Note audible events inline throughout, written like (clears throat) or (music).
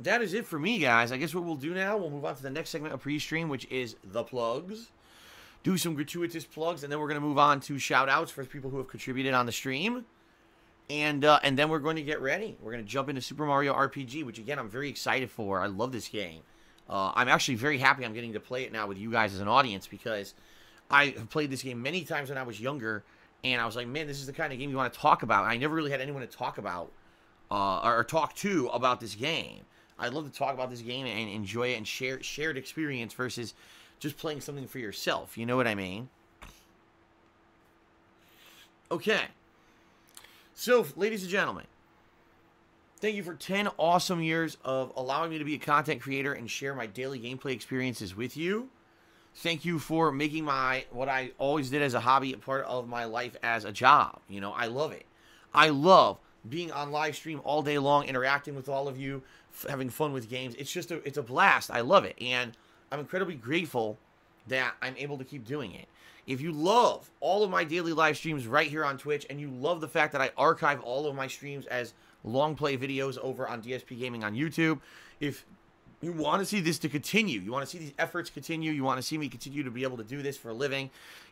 that is it for me, guys. I guess what we'll do now, we'll move on to the next segment of pre-stream, which is the plugs. Do some gratuitous plugs, and then we're going to move on to shout-outs for people who have contributed on the stream. And uh, and then we're going to get ready. We're going to jump into Super Mario RPG, which, again, I'm very excited for. I love this game. Uh, I'm actually very happy I'm getting to play it now with you guys as an audience because I have played this game many times when I was younger, and I was like, man, this is the kind of game you want to talk about. And I never really had anyone to talk about uh, or talk to about this game. I'd love to talk about this game and enjoy it and share shared experience versus just playing something for yourself. You know what I mean? Okay. So, ladies and gentlemen, thank you for 10 awesome years of allowing me to be a content creator and share my daily gameplay experiences with you. Thank you for making my what I always did as a hobby a part of my life as a job. You know, I love it. I love being on live stream all day long, interacting with all of you, having fun with games. It's just a it's a blast. I love it, and I'm incredibly grateful that I'm able to keep doing it. If you love all of my daily live streams right here on Twitch, and you love the fact that I archive all of my streams as long play videos over on DSP Gaming on YouTube, if you want to see this to continue, you want to see these efforts continue, you want to see me continue to be able to do this for a living,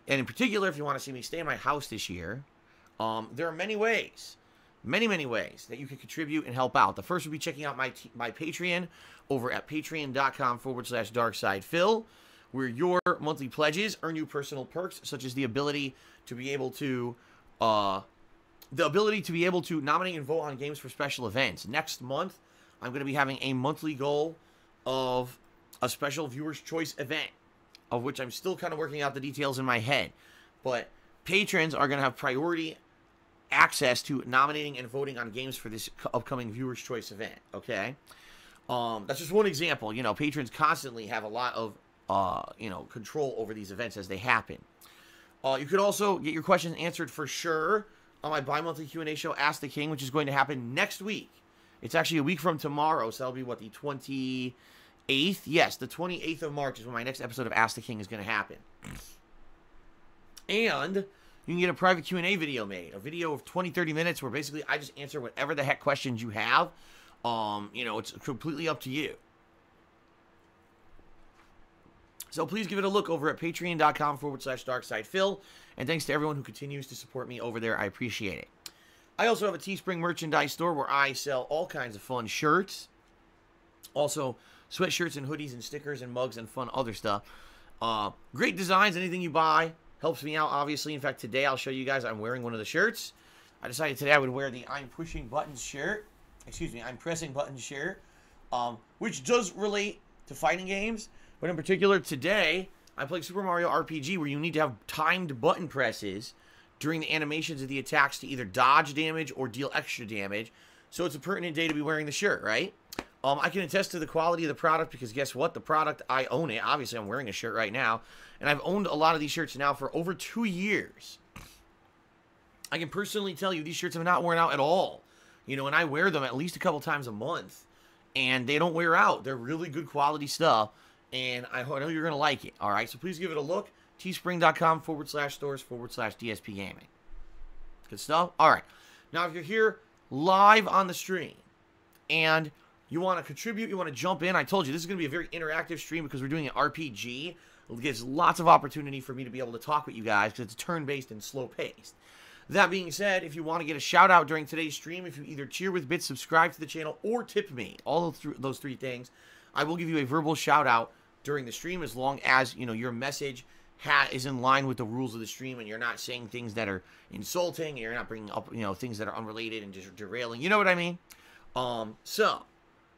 and in particular, if you want to see me stay in my house this year, um, there are many ways many, many ways that you can contribute and help out. The first would be checking out my t- my Patreon over at patreon.com forward slash darksydephil, where your monthly pledges earn you personal perks, such as the ability to be able to, uh, the ability to be able to nominate and vote on games for special events. Next month, I'm going to be having a monthly goal of a special viewers' choice event, of which I'm still kind of working out the details in my head. But patrons are going to have priority access to nominating and voting on games for this upcoming viewers choice event okay? Um, that's just one example you know patrons constantly have a lot of uh, you know control over these events as they happen. Uh, you could also get your questions answered for sure on my bi-monthly q&a show ask the king which is going to happen next week. It's actually a week from tomorrow so that'll be what the 28th yes the 28th of march is when my next episode of ask the king is going to happen. And you can get a private q&a video made a video of 20 30 minutes where basically i just answer whatever the heck questions you have. Um you know it's completely up to you. So please give it a look over at patreon.com forward slash darksydephil and thanks to everyone who continues to support me over there. I appreciate it. I also have a teespring merchandise store where i sell all kinds of fun shirts. Also sweatshirts and hoodies and stickers and mugs and fun other stuff. Uh, great designs. Anything you buy helps me out obviously. In fact today i'll show you guys i'm wearing one of the shirts. I decided today i would wear the i'm pushing buttons shirt. Excuse me i'm pressing buttons shirt um, which does relate to fighting games. But in particular today i played super mario rpg where you need to have timed button presses during the animations of the attacks to either dodge damage or deal extra damage. So it's a pertinent day to be wearing the shirt right um, I can attest to the quality of the product because guess what? The product, I own it. Obviously, I'm wearing a shirt right now. And I've owned a lot of these shirts now for over two years. I can personally tell you these shirts have not worn out at all. You know, and I wear them at least a couple times a month. And they don't wear out. They're really good quality stuff. And I know you're going to like it. All right. So please give it a look. Teespring.com forward slash stores forward slash DSP Gaming. Good stuff. All right. Now, if you're here live on the stream and you want to contribute, you want to jump in, I told you this is going to be a very interactive stream because we're doing an RPG. It gives lots of opportunity for me to be able to talk with you guys because it's turn-based and slow-paced. That being said, if you want to get a shout out during today's stream, if you either cheer with bits, subscribe to the channel, or tip me, all those three things, I will give you a verbal shout out during the stream as long as you know your message is in line with the rules of the stream and you're not saying things that are insulting, and you're not bringing up you know things that are unrelated and just derailing. You know what I mean? Um, so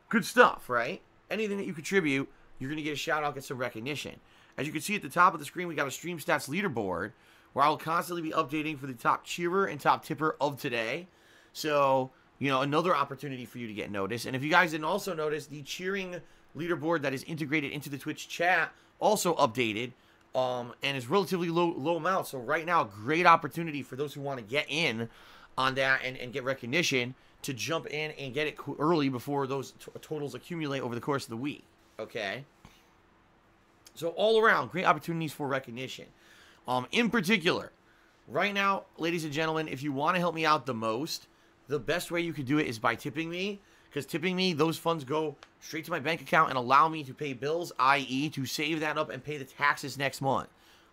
good stuff, right? Anything that you contribute, you're gonna get a shout out, get some recognition. As you can see at the top of the screen, we got a Stream Stats leaderboard where I'll constantly be updating for the top cheerer and top tipper of today. So, you know, another opportunity for you to get noticed. And if you guys didn't also notice, the cheering leaderboard that is integrated into the Twitch chat also updated um, and is relatively low low amount. So right now, great opportunity for those who want to get in on that and, and get recognition to jump in and get it early before those totals accumulate over the course of the week. Okay. So all around, great opportunities for recognition. Um, in particular, right now, ladies and gentlemen, if you want to help me out the most, the best way you could do it is by tipping me. Because tipping me, those funds go straight to my bank account and allow me to pay bills, i.e., to save that up and pay the taxes next month.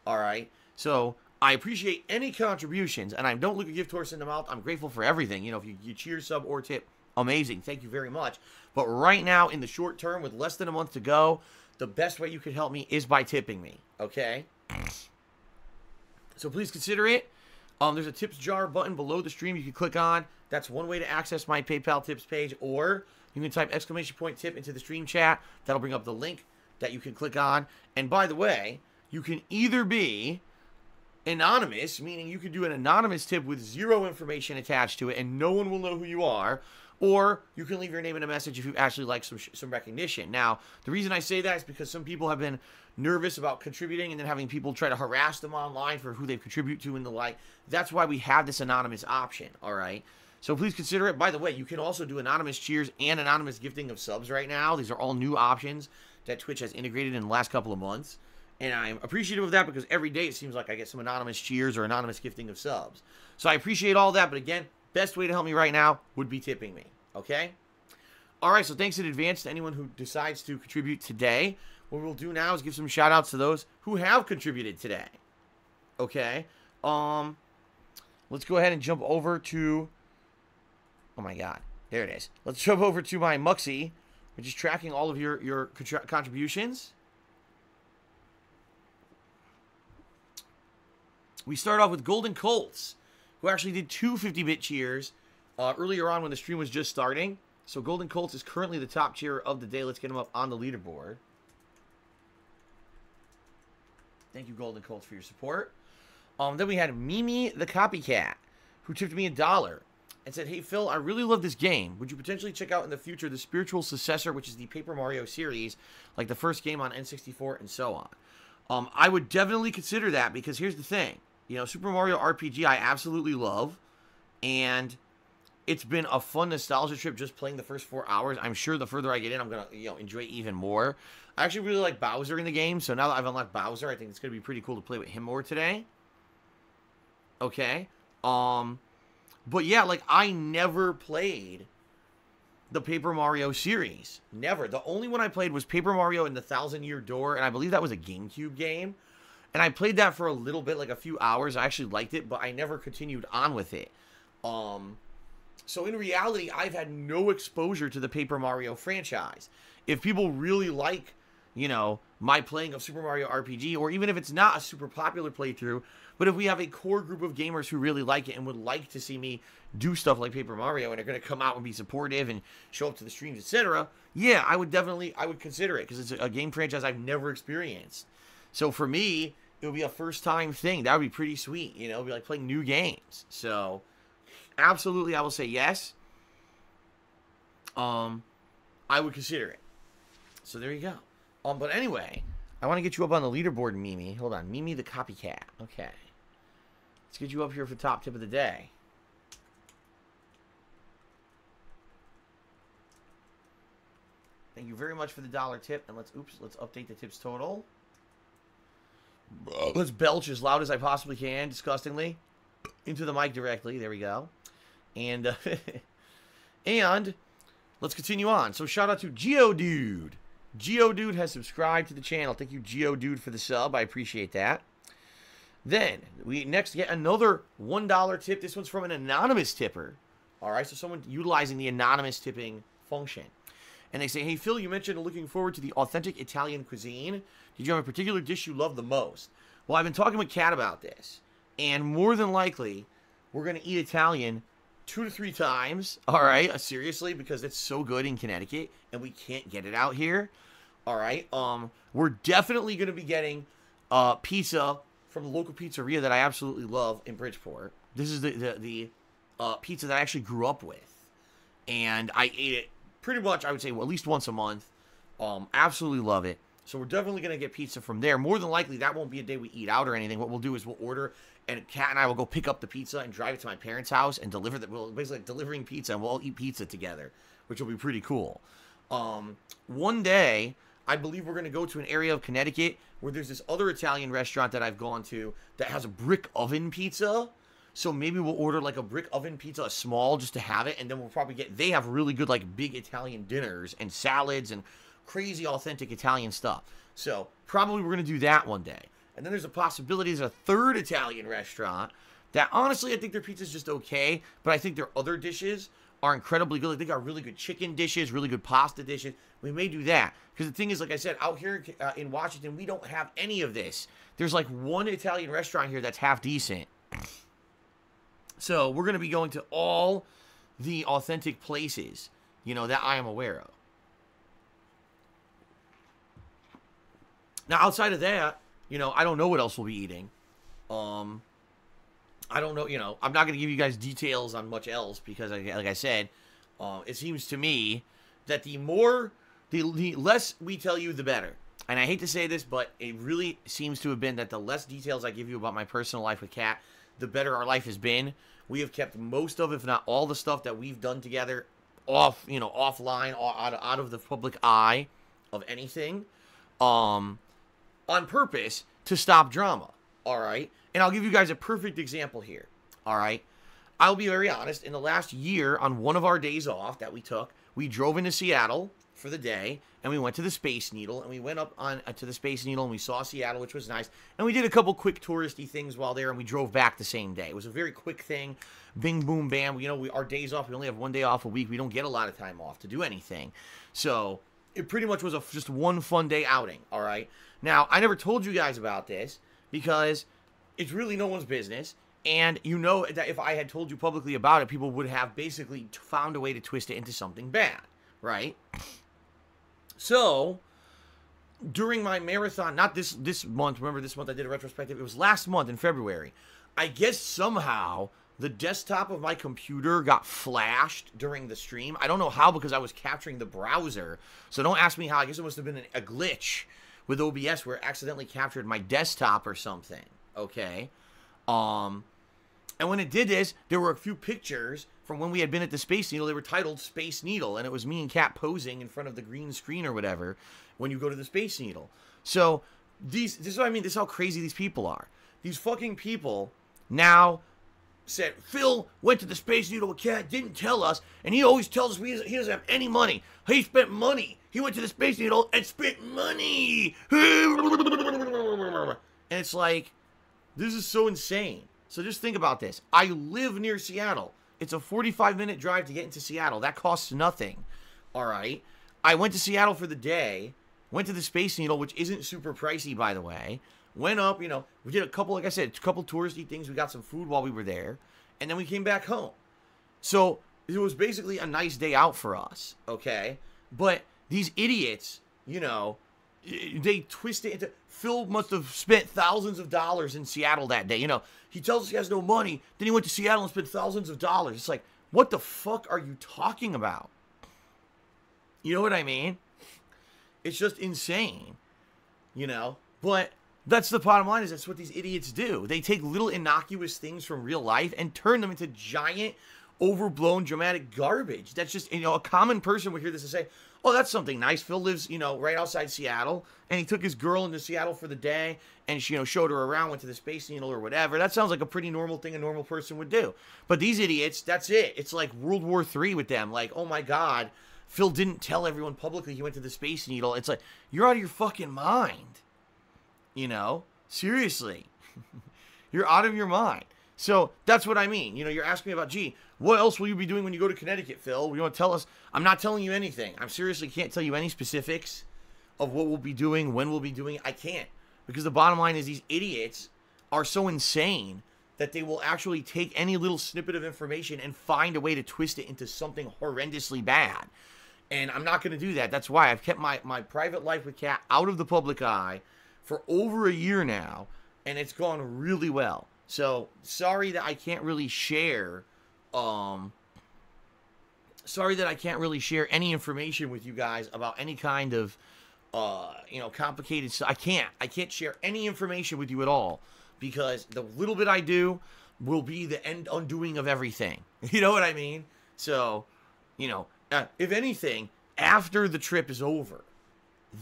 All right. So I appreciate any contributions, and I don't look a gift horse in the mouth. I'm grateful for everything. You know, if you, you cheer, sub, or tip, amazing. Thank you very much. But right now, in the short term, with less than a month to go, the best way you could help me is by tipping me. Okay. So please consider it. Um, there's a tips jar button below the stream you can click on. That's one way to access my PayPal tips page, or you can type exclamation point tip into the stream chat. That'll bring up the link that you can click on. And by the way, you can either be anonymous, meaning you could do an anonymous tip with zero information attached to it and no one will know who you are, or you can leave your name in a message if you actually like some some recognition. Now, the reason I say that is because some people have been nervous about contributing and then having people try to harass them online for who they contribute to and the like. That's why we have this anonymous option, all right? So please consider it. By the way, you can also do anonymous cheers and anonymous gifting of subs right now. These are all new options that Twitch has integrated in the last couple of months. And I'm appreciative of that because every day it seems like I get some anonymous cheers or anonymous gifting of subs. So I appreciate all that. But again, best way to help me right now would be tipping me. Okay? All right, so thanks in advance to anyone who decides to contribute today. What we'll do now is give some shout outs to those who have contributed today. Okay? Um let's go ahead and jump over to Oh my god. There it is. Let's jump over to my Muxy, which is tracking all of your your contributions. We start off with Golden Colts, who actually did two 50-bit cheers uh, earlier on when the stream was just starting. So Golden Colts is currently the top cheer of the day. Let's get him up on the leaderboard. Thank you, Golden Colts, for your support. Um, then we had Mimi the Copycat, who tipped me a dollar and said, Hey, Phil, I really love this game. Would you potentially check out in the future the spiritual successor, which is the Paper Mario series, like the first game on N64 and so on? Um, I would definitely consider that because here's the thing. You know, Super Mario RPG I absolutely love, and it's been a fun nostalgia trip just playing the first four hours. I'm sure the further I get in, I'm gonna you know enjoy even more. I actually really like Bowser in the game, so now that I've unlocked Bowser, I think it's gonna be pretty cool to play with him more today. Okay, um, but yeah, like I never played the Paper Mario series. Never. The only one I played was Paper Mario and the Thousand Year Door, and I believe that was a GameCube game. And I played that for a little bit, like a few hours. I actually liked it, but I never continued on with it. Um, so in reality, I've had no exposure to the Paper Mario franchise. If people really like, you know, my playing of Super Mario RPG, or even if it's not a super popular playthrough, but if we have a core group of gamers who really like it and would like to see me do stuff like Paper Mario and are going to come out and be supportive and show up to the streams, etc., yeah, I would definitely I would consider it because it's a game franchise I've never experienced. So for me, it would be a first time thing. That would be pretty sweet. You know, be like playing new games. So, absolutely, I will say yes. Um, I would consider it. So there you go. Um, but anyway, I want to get you up on the leaderboard, Mimi. Hold on, Mimi the copycat. Okay, let's get you up here for top tip of the day. Thank you very much for the dollar tip, and let's oops, let's update the tips total. Let's belch as loud as I possibly can, disgustingly, into the mic directly. There we go. And, uh, (laughs) and let's continue on. So shout out to Geodude. Geodude has subscribed to the channel. Thank you, Geodude, for the sub. I appreciate that. Then we next get another $1 tip. This one's from an anonymous tipper. All right, so someone utilizing the anonymous tipping function. And they say, hey, Phil, you mentioned looking forward to the authentic Italian cuisine. Did you have a particular dish you love the most? Well, I've been talking with Kat about this, and more than likely, we're going to eat Italian two to three times. All right, uh, seriously, because it's so good in Connecticut, and we can't get it out here. All right, um, we're definitely going to be getting uh, pizza from the local pizzeria that I absolutely love in Bridgeport. This is the the, the uh, pizza that I actually grew up with, and I ate it pretty much. I would say well, at least once a month. Um, absolutely love it. So we're definitely going to get pizza from there. More than likely, that won't be a day we eat out or anything. What we'll do is we'll order, and Kat and I will go pick up the pizza and drive it to my parents' house and deliver that. We'll basically like delivering pizza, and we'll all eat pizza together, which will be pretty cool. Um, one day, I believe we're going to go to an area of Connecticut where there's this other Italian restaurant that I've gone to that has a brick oven pizza. So maybe we'll order like a brick oven pizza, a small, just to have it, and then we'll probably get. They have really good like big Italian dinners and salads and crazy authentic Italian stuff. So probably we're gonna do that one day. And then there's a possibility there's a third Italian restaurant that honestly I think their pizza's just okay, but I think their other dishes are incredibly good. Like they got really good chicken dishes, really good pasta dishes. We may do that because the thing is, like I said, out here uh, in Washington, we don't have any of this. There's like one Italian restaurant here that's half decent. So we're gonna be going to all the authentic places, you know, that I am aware of. Now, outside of that, you know, I don't know what else we'll be eating. Um, I don't know. You know, I'm not going to give you guys details on much else because, like I said, uh, it seems to me that the more, the, the less we tell you, the better. And I hate to say this, but it really seems to have been that the less details I give you about my personal life with Kat, the better our life has been. We have kept most of, if not all, the stuff that we've done together off, you know, offline, out of, out of the public eye of anything. Um, on purpose to stop drama. All right. And I'll give you guys a perfect example here. All right. I'll be very honest. In the last year, on one of our days off that we took, we drove into Seattle for the day and we went to the Space Needle and we went up on uh, to the Space Needle and we saw Seattle, which was nice. And we did a couple quick touristy things while there and we drove back the same day. It was a very quick thing. Bing, boom, bam. You know, we, our days off, we only have one day off a week. We don't get a lot of time off to do anything. So it pretty much was a, just one fun day outing. All right. Now, I never told you guys about this because it's really no one's business. And you know that if I had told you publicly about it, people would have basically found a way to twist it into something bad, right? So, during my marathon, not this this month, remember this month I did a retrospective, it was last month in February. I guess somehow the desktop of my computer got flashed during the stream. I don't know how because I was capturing the browser. So don't ask me how. I guess it must have been a glitch with OBS where it accidentally captured my desktop or something. Okay. Um, and when it did this, there were a few pictures from when we had been at the Space Needle. They were titled Space Needle, and it was me and Kat posing in front of the green screen or whatever when you go to the Space Needle. So these, this is what I mean. This is how crazy these people are. These fucking people now said Phil went to the Space Needle Kat, didn't tell us, and he always tells us he doesn't have any money. He spent money. He went to the Space Needle and spent money. And it's like, this is so insane. So just think about this. I live near Seattle. It's a 45 minute drive to get into Seattle. That costs nothing. All right. I went to Seattle for the day, went to the Space Needle, which isn't super pricey, by the way. Went up, you know, we did a couple, like I said, a couple touristy things. We got some food while we were there, and then we came back home. So it was basically a nice day out for us, okay? But these idiots, you know, they twist it into Phil must have spent thousands of dollars in Seattle that day. You know, he tells us he has no money, then he went to Seattle and spent thousands of dollars. It's like, what the fuck are you talking about? You know what I mean? It's just insane. You know? But that's the bottom line is that's what these idiots do. They take little innocuous things from real life and turn them into giant overblown dramatic garbage. That's just you know a common person would hear this and say, oh, that's something nice. Phil lives, you know, right outside Seattle, and he took his girl into Seattle for the day, and she, you know, showed her around, went to the Space Needle or whatever. That sounds like a pretty normal thing a normal person would do. But these idiots, that's it. It's like World War Three with them. Like, oh my God, Phil didn't tell everyone publicly he went to the Space Needle. It's like you're out of your fucking mind. You know, seriously, (laughs) you're out of your mind. So that's what I mean. You know, you're asking me about, gee, what else will you be doing when you go to Connecticut, Phil? You want to tell us? I'm not telling you anything. I'm seriously can't tell you any specifics of what we'll be doing, when we'll be doing. I can't. Because the bottom line is these idiots are so insane that they will actually take any little snippet of information and find a way to twist it into something horrendously bad. And I'm not going to do that. That's why I've kept my, my private life with Kat out of the public eye for over a year now, and it's gone really well. So sorry that I can't really share. Um, sorry that I can't really share any information with you guys about any kind of, uh, you know, complicated. stuff. I can't. I can't share any information with you at all because the little bit I do will be the end undoing of everything. (laughs) You know what I mean? So, you know, uh, if anything, after the trip is over,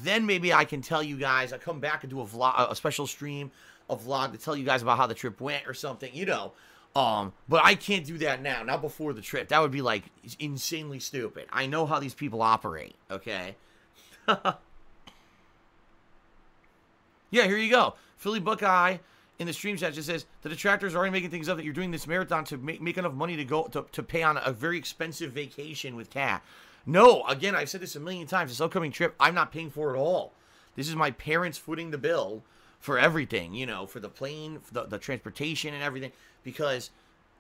then maybe I can tell you guys. I come back and do a vlog, a special stream a vlog to tell you guys about how the trip went or something, you know. Um, but I can't do that now, not before the trip. That would be like insanely stupid. I know how these people operate, okay? (laughs) yeah, here you go. Philly Buckeye in the stream chat just says the detractors are already making things up that you're doing this marathon to make, make enough money to go to, to pay on a very expensive vacation with Kat. No, again, I've said this a million times. This upcoming trip, I'm not paying for it all. This is my parents footing the bill for everything, you know, for the plane, for the, the transportation and everything, because,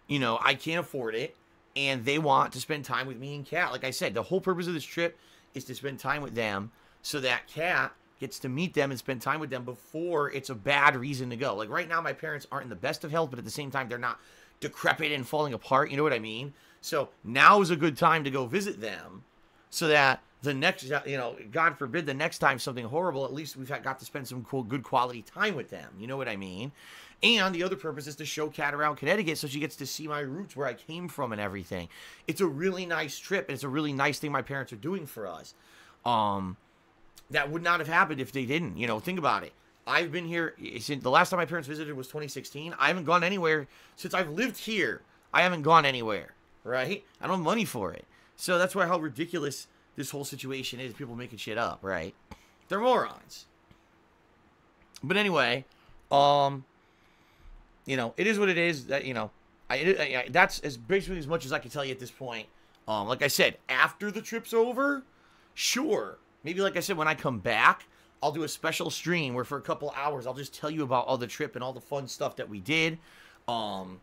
you know, I can't afford it. And they want to spend time with me and Kat. Like I said, the whole purpose of this trip is to spend time with them so that Kat gets to meet them and spend time with them before it's a bad reason to go. Like right now, my parents aren't in the best of health, but at the same time, they're not decrepit and falling apart. You know what I mean? So now is a good time to go visit them so that the next, you know, God forbid the next time something horrible, at least we've got to spend some cool, good quality time with them. You know what I mean? And the other purpose is to show Kat around Connecticut so she gets to see my roots, where I came from, and everything. It's a really nice trip. And it's a really nice thing my parents are doing for us. Um, that would not have happened if they didn't. You know, think about it. I've been here since the last time my parents visited was 2016. I haven't gone anywhere since I've lived here. I haven't gone anywhere, right? I don't have money for it. So that's why how ridiculous this whole situation is. People making shit up, right? They're morons. But anyway, um, you know, it is what it is. That you know, I, I, that's as basically as much as I can tell you at this point. Um, like I said, after the trip's over, sure, maybe like I said, when I come back, I'll do a special stream where for a couple hours I'll just tell you about all the trip and all the fun stuff that we did. Um,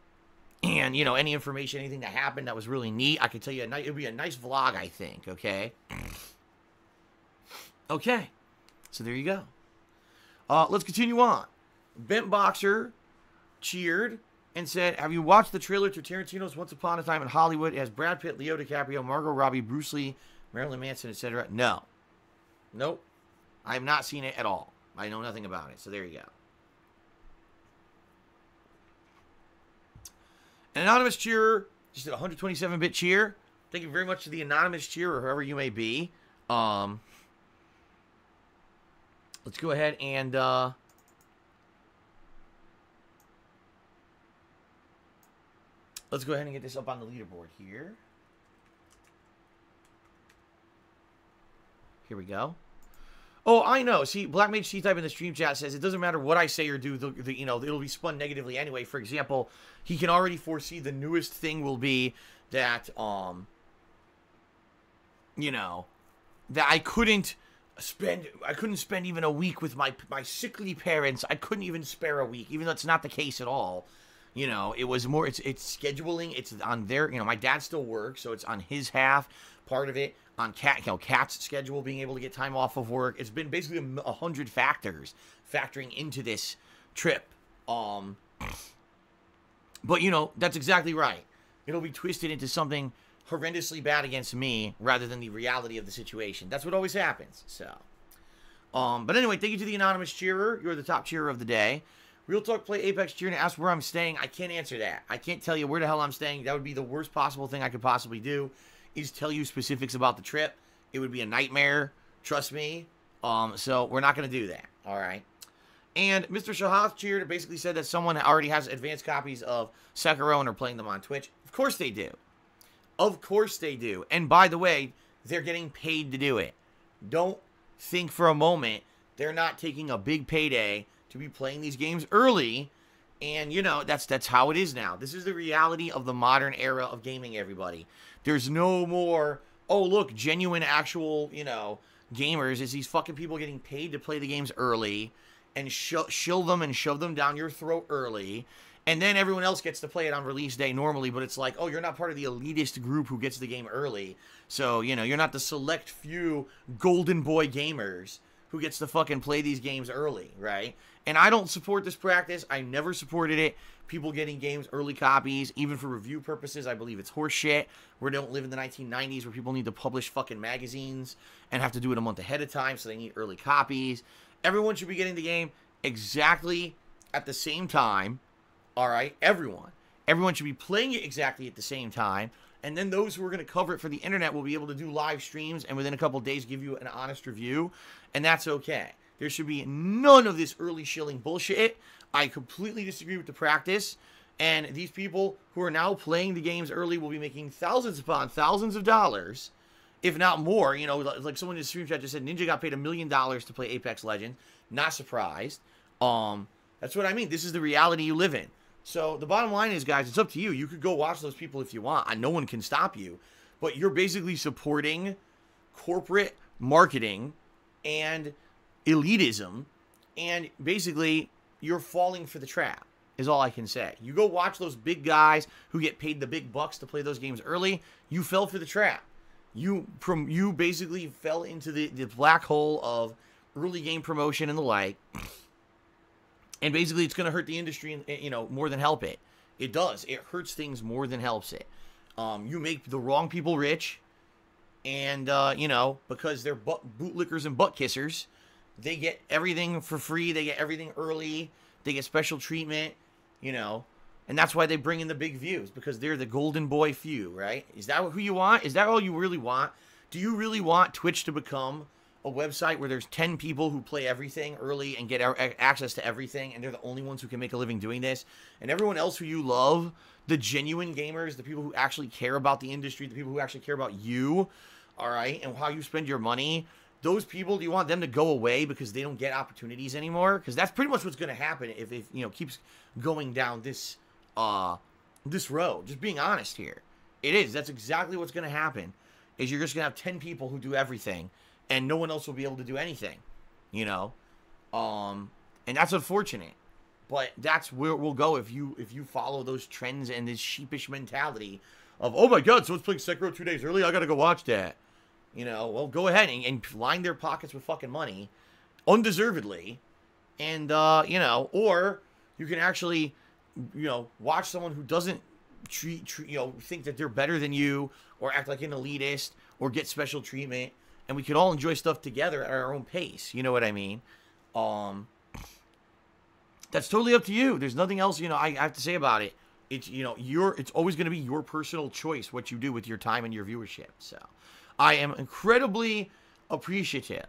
and you know any information anything that happened that was really neat i could tell you a night it'd be a nice vlog i think okay? Okay so there you go. Uh, let's continue on. Bent boxer cheered and said have you watched the trailer to tarantino's once upon a time in hollywood as brad pitt leo dicaprio margot robbie bruce lee marilyn manson etc no. Nope. I have not seen it at all. I know nothing about it. So there you go An anonymous cheerer just a 127 bit cheer. Thank you very much to the anonymous cheer or whoever you may be. Um, let's go ahead and uh, let's go ahead and get this up on the leaderboard here. Here we go. Oh, I know. See, Black Mage C type in the stream chat says it doesn't matter what I say or do. The, the, you know, it'll be spun negatively anyway. For example, he can already foresee the newest thing will be that, um, you know, that I couldn't spend. I couldn't spend even a week with my my sickly parents. I couldn't even spare a week, even though it's not the case at all. You know, it was more. It's it's scheduling. It's on their. You know, my dad still works, so it's on his half part of it on Kat, you know, Kat's schedule, being able to get time off of work. It's been basically a hundred factors factoring into this trip. Um, but you know, that's exactly right. It'll be twisted into something horrendously bad against me rather than the reality of the situation. That's what always happens. So, um, but anyway, thank you to the anonymous cheerer. You're the top cheerer of the day. Real Talk Play Apex Cheer and ask where I'm staying. I can't answer that. I can't tell you where the hell I'm staying. That would be the worst possible thing I could possibly do is tell you specifics about the trip. It would be a nightmare, trust me. Um, so we're not going to do that. All right. And Mr. Shahaz cheered basically said that someone already has advanced copies of Sekiro and are playing them on Twitch. Of course they do. Of course they do. And by the way, they're getting paid to do it. Don't think for a moment they're not taking a big payday to be playing these games early. And you know, that's that's how it is now. This is the reality of the modern era of gaming everybody. There's no more, oh, look, genuine, actual, you know, gamers. Is these fucking people getting paid to play the games early and sh- shill them and shove them down your throat early. And then everyone else gets to play it on release day normally, but it's like, oh, you're not part of the elitist group who gets the game early. So, you know, you're not the select few golden boy gamers who gets to fucking play these games early, right? And I don't support this practice. I never supported it people getting games early copies, even for review purposes. I believe it's horseshit. We don't live in the 1990s where people need to publish fucking magazines and have to do it a month ahead of time, so they need early copies. Everyone should be getting the game exactly at the same time. All right, everyone. Everyone should be playing it exactly at the same time. And then those who are going to cover it for the internet will be able to do live streams and within a couple days give you an honest review. And that's okay. There should be none of this early shilling bullshit I completely disagree with the practice. And these people who are now playing the games early will be making thousands upon thousands of dollars, if not more. You know, like someone in the stream chat just said, Ninja got paid a million dollars to play Apex Legends. Not surprised. Um, that's what I mean. This is the reality you live in. So the bottom line is, guys, it's up to you. You could go watch those people if you want. No one can stop you. But you're basically supporting corporate marketing and elitism. And basically, you're falling for the trap, is all I can say. You go watch those big guys who get paid the big bucks to play those games early. You fell for the trap. You from you basically fell into the, the black hole of early game promotion and the like and basically it's going to hurt the industry eh, you know more than help it it does it hurts things more than helps it um, you make the wrong people rich and uh, you know because they're butt, bootlickers and butt kissers they get everything for free. They get everything early. They get special treatment you know. And that's why they bring in the big views because they're the golden boy few right? Is that who you want? Is that all you really want? Do you really want twitch to become a website where there's 10 people who play everything early and get access to everything and they're the only ones who can make a living doing this? And everyone else who you love the genuine gamers the people who actually care about the industry the people who actually care about you all right and how you spend your money those people do you want them to go away because they don't get opportunities anymore? Because that's pretty much what's going to happen if it you know keeps going down this uh this road. Just being honest here. It is. That's exactly what's going to happen is you're just going to have 10 people who do everything and no one else will be able to do anything, you know. Um, and that's unfortunate, but that's where we'll go if you if you follow those trends and this sheepish mentality of oh my god, someone's playing Sekiro two days early, I gotta go watch that. You know, well, go ahead and, and line their pockets with fucking money, undeservedly, and uh, you know, or you can actually, you know, watch someone who doesn't treat, treat you know think that they're better than you or act like an elitist or get special treatment and we could all enjoy stuff together at our own pace. You know what I mean? Um, that's totally up to you. There's nothing else you know I, have to say about it. It's you know your it's always going to be your personal choice what you do with your time and your viewership. So I am incredibly appreciative.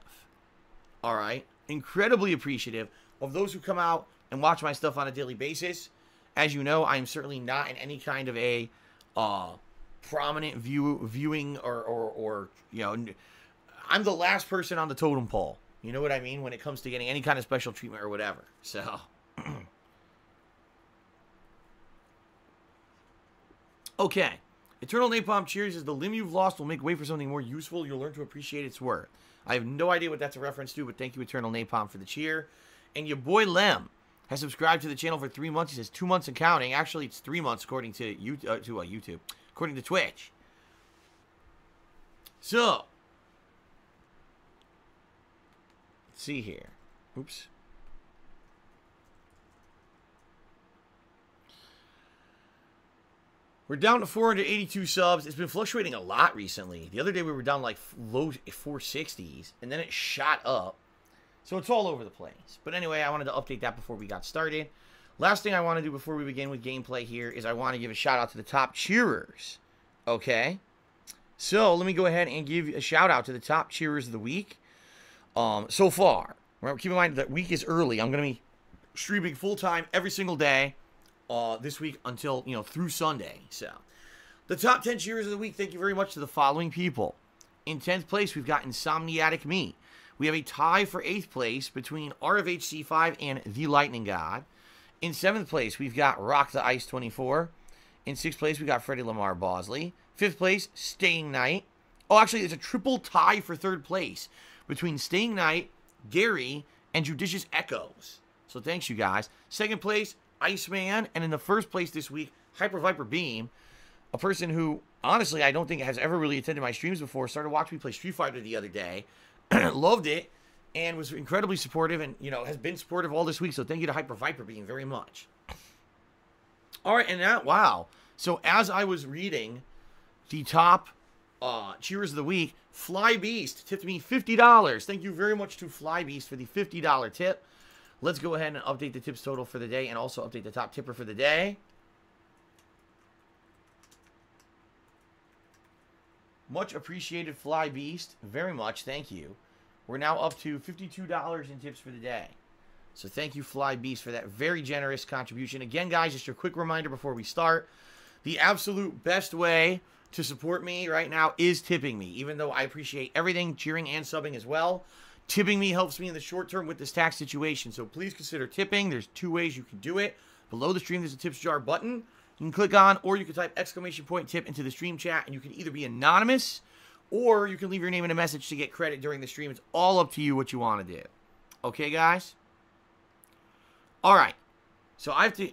All right, incredibly appreciative of those who come out and watch my stuff on a daily basis. As you know, I am certainly not in any kind of a uh, prominent view viewing or or, or you know I'm the last person on the totem pole. You know what I mean? When it comes to getting any kind of special treatment or whatever. So. (clears throat) okay. Eternal Napalm Cheers is the limb you've lost will make way for something more useful. You'll learn to appreciate its worth. I have no idea what that's a reference to, but thank you, Eternal Napalm, for the cheer. And your boy Lem has subscribed to the channel for three months. He says two months and counting. Actually, it's three months according to, you, uh, to uh, YouTube, according to Twitch. So, let's see here. Oops. We're down to 482 subs. It's been fluctuating a lot recently. The other day we were down like low 460s, and then it shot up. So it's all over the place. But anyway, I wanted to update that before we got started. Last thing I want to do before we begin with gameplay here is I want to give a shout out to the top cheerers. Okay? So let me go ahead and give a shout out to the top cheerers of the week um, so far. Remember, keep in mind that week is early. I'm going to be streaming full time every single day uh, this week until, you know, through Sunday. So, the top 10 cheers of the week, thank you very much to the following people. In 10th place, we've got Insomniatic Me. We have a tie for 8th place between RFHC5 and The Lightning God. In 7th place, we've got Rock the Ice 24. In 6th place, we got Freddie Lamar Bosley. 5th place, Staying Night. Oh, actually, it's a triple tie for 3rd place between Staying Night, Gary, and Judicious Echoes. So thanks, you guys. Second place, Iceman. And in the first place this week, Hyper Viper Beam, a person who, honestly, I don't think has ever really attended my streams before, started watching me play Street Fighter the other day, (clears throat) loved it, and was incredibly supportive and, you know, has been supportive all this week. So thank you to Hyper Viper Beam very much. All right, and that, wow. So as I was reading the top uh, cheers of the week, Fly Beast tipped me $50. Thank you very much to Fly Beast for the $50 tip. Let's go ahead and update the tips total for the day and also update the top tipper for the day. Much appreciated, Fly Beast. Very much. Thank you. We're now up to $52 in tips for the day. So thank you, Fly Beast, for that very generous contribution. Again, guys, just a quick reminder before we start. The absolute best way to support me right now is tipping me, even though I appreciate everything, cheering and subbing as well. Tipping me helps me in the short term with this tax situation. So please consider tipping. There's two ways you can do it. Below the stream, there's a tips jar button you can click on, or you can type exclamation point tip into the stream chat, and you can either be anonymous or you can leave your name and a message to get credit during the stream. It's all up to you what you want to do. Okay, guys? All right. So I have to